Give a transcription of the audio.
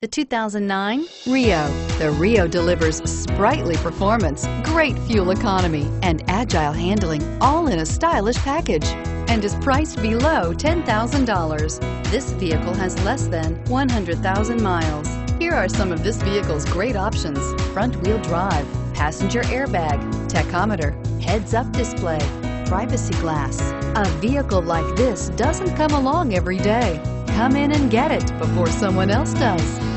The 2009 Rio. The Rio delivers sprightly performance, great fuel economy, and agile handling, all in a stylish package and is priced below $10,000. This vehicle has less than 100,000 miles. Here are some of this vehicle's great options. Front wheel drive, passenger airbag, tachometer, heads up display, privacy glass. A vehicle like this doesn't come along every day. Come in and get it before someone else does.